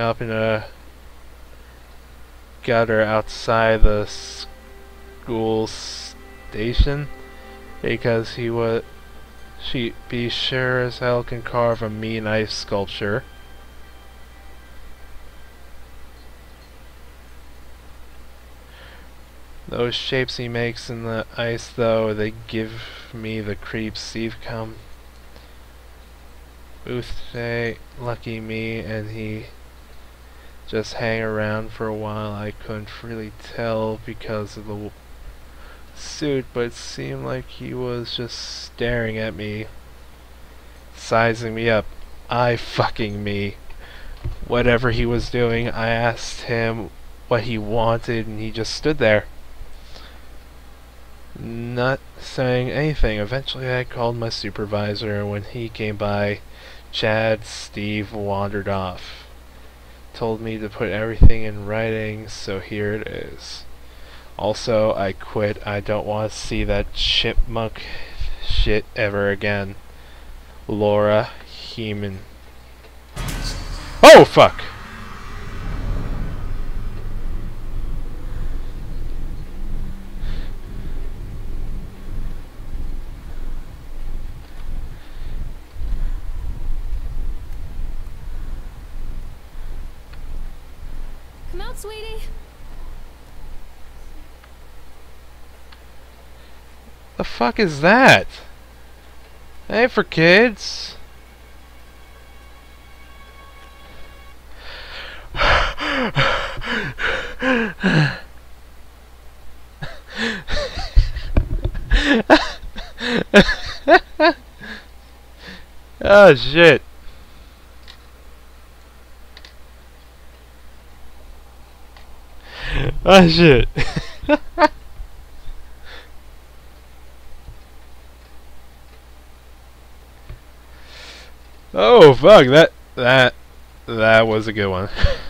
up in a gutter outside the school station because he would she be sure as hell can carve a mean ice sculpture. Those shapes he makes in the ice though, they give me the creeps. Steve come Booth say, lucky me, and he just hang around for a while. I couldn't really tell because of the suit, but it seemed like he was just staring at me, sizing me up, eye fucking me. Whatever he was doing, I asked him what he wanted, and he just stood there. Not saying anything. Eventually I called my supervisor, and when he came by, Chad Steve wandered off. Told me to put everything in writing, so here it is. Also, I quit. I don't want to see that chipmunk shit ever again. Laura Heeman. Oh, fuck! Come out, sweetie. The fuck is that? Hey, for kids. oh shit. Oh shit. oh fuck that that that was a good one.